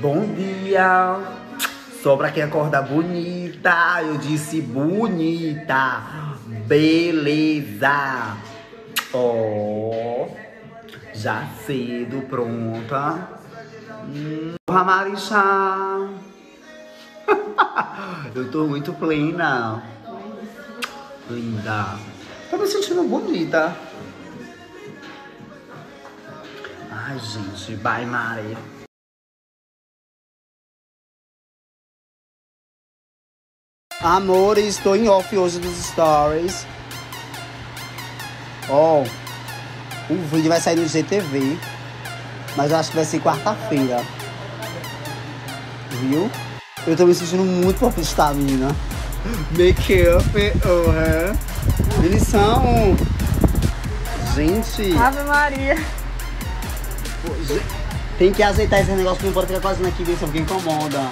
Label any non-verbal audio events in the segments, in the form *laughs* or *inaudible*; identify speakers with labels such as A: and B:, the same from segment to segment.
A: Bom dia! Só pra quem acorda bonita, eu disse bonita. Beleza! Ó, já cedo, pronta. Hum, Marixá! *laughs* eu tô muito plena. Linda. Tô me sentindo bonita. Ai, gente, bye, Mari. Amor, estou em off hoje dos stories. Ó, oh, o vídeo vai sair no GTV. Mas eu acho que vai ser quarta-feira. Viu? Eu tô me sentindo muito popstar, menina. *laughs* Make-up, uhum. Eles são... Gente...
B: Ave Maria.
A: Tem que azeitar esse negócio, não pode ficar fazendo aqui dentro, porque incomoda.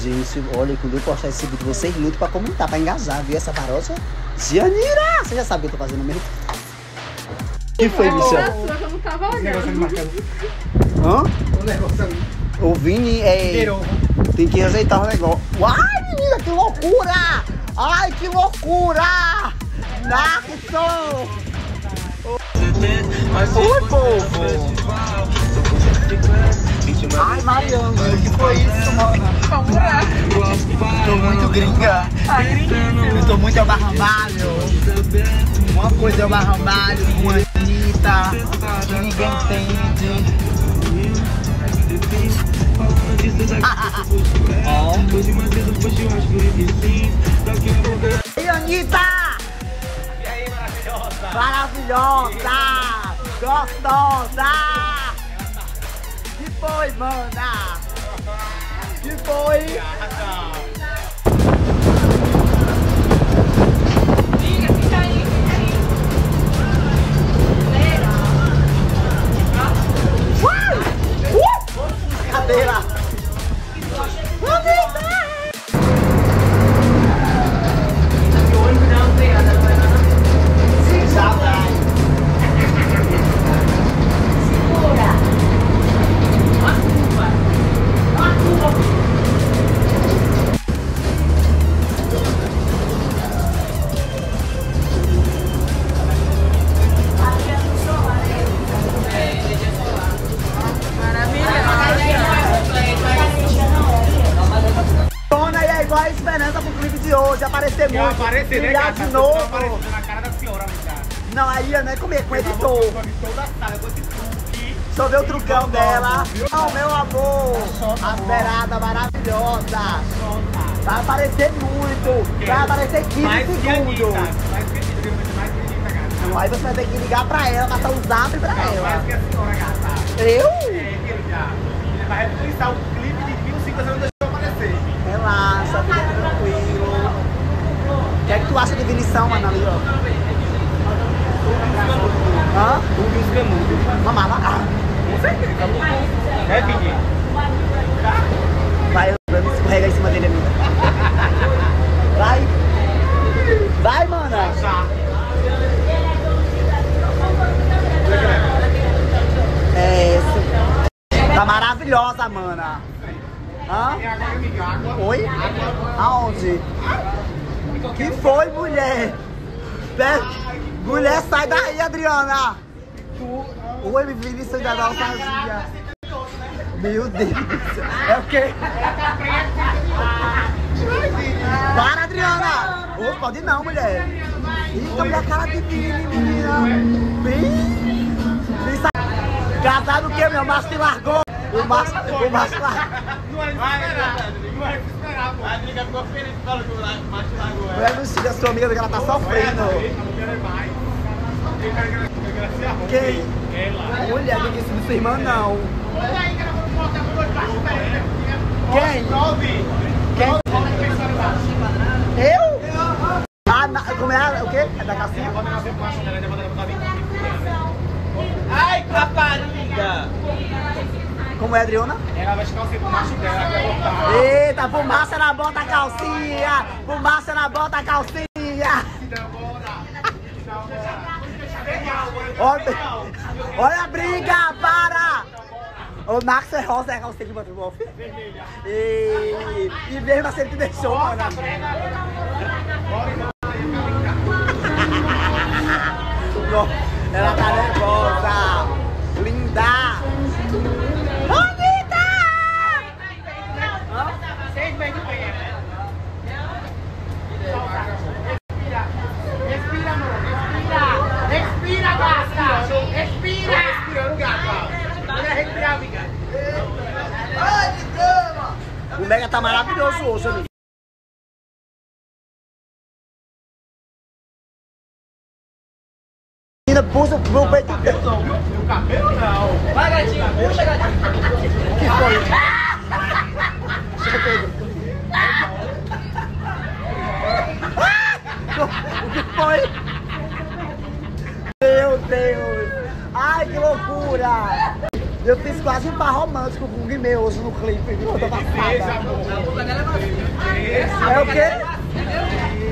A: Gente, olha, quando eu postar esse vídeo, vocês lutam pra comentar, pra engajar, viu? Essa varosa. Gianira! Você já sabe o que eu tô fazendo mesmo? O que foi, bicho?
B: eu não tava olhando.
A: Hã?
C: O negócio ali.
A: O Vini é.
C: Tirou.
A: Tem que ajeitar o negócio. Ai, menina, que loucura! Ai, que loucura! Narson! Oi, povo! Ai, Mariana, o que foi isso, mano? Tô muito gringa. Eu tô muito abarramalho. Uma coisa é abarramalho com a Anitta, que ninguém entende. Ei, Anitta!
C: E aí, maravilhosa?
A: Maravilhosa! Gostosa! Que foi, mana? Que Igual a esperança pro clipe de hoje, aparecer muito.
C: aparecer, né, cara?
A: de
C: Tá
A: novo.
C: na cara da senhora, amiga.
A: Não, aí não é comer, com editor.
C: Toda a sala, com esse truque.
A: Eu ver o trucão dela. Não, meu amor. A beirada maravilhosa. Vai aparecer muito. Vai aparecer 15
C: Mais que a Anitta.
A: segundos.
C: Mais que a Anitta, mais que a Anitta, gata.
A: Aí você vai ter que ligar pra ela, passar o zap pra
C: mais
A: ela.
C: que a senhora, gata.
A: Eu?
C: É, ele já. Ele vai reprisar o clipe de 1005, você não deixou aparecer.
A: Fica tranquilo. O que é que tu acha de Vinição, mano, ali, ó? Hã?
C: O Vince Camudo.
A: Vamos lá. Ah.
C: É, Vini?
A: Vai, me escorrega em cima dele, amigo. Vai. Vai, mana. É. Tá maravilhosa, mana. Hã? Oi? Aonde? Que foi, mulher? Mulher, sai daí, Adriana. Oi, me vi isso não sozinha. Meu Deus. É o quê? Para, Adriana. Ô, pode não, mulher. Eita, minha cara de Vini, menina. Bem... bem sa- Casado o quê, meu? Macho te largou. O macho, o macho largou.
C: Não era de esperar. Não era esperar, pô. A amiga ficou feliz que falou que o macho largou ela.
A: Não siga sua amiga que ela tá sofrendo. Quem?
C: Ela.
A: Não disse de sua irmã, não. Quem?
C: Nove.
A: Quem? Eu? Ah, na, como é? O quê? É da calcinha?
C: Ai, rapariga!
A: Como é, Adriana?
C: Ela vai o pro macho dela, quer voltar.
A: Eita, fumaça na bota a calcinha! Fumaça na bota a calcinha! Olha, olha a briga, para! O Max é rosa, é você que botou o E, e mesmo assim ele te deixou, mano. *laughs* Ela tá nervosa. Linda. Bonita!
C: Seis meses de pé. Respira, amor. Respira. Respira, gata. Respira. Respirando, gata. Não é respirar, amiga.
A: O Mega tá maravilhoso hoje, amigo. Menina, puxa meu peito.
C: O cabelo não.
D: Vai, gatinho, puxa, gatinho.
A: Que foi? Chega, Pedro. O que foi? Meu Deus! Ai, que loucura! Eu fiz quase um par romântico com o Guimê hoje no clipe, viu? Eu tô passada.
D: É.
A: É o quê?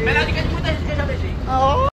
D: Melhor do que muita gente que eu já beijei.
A: Oh.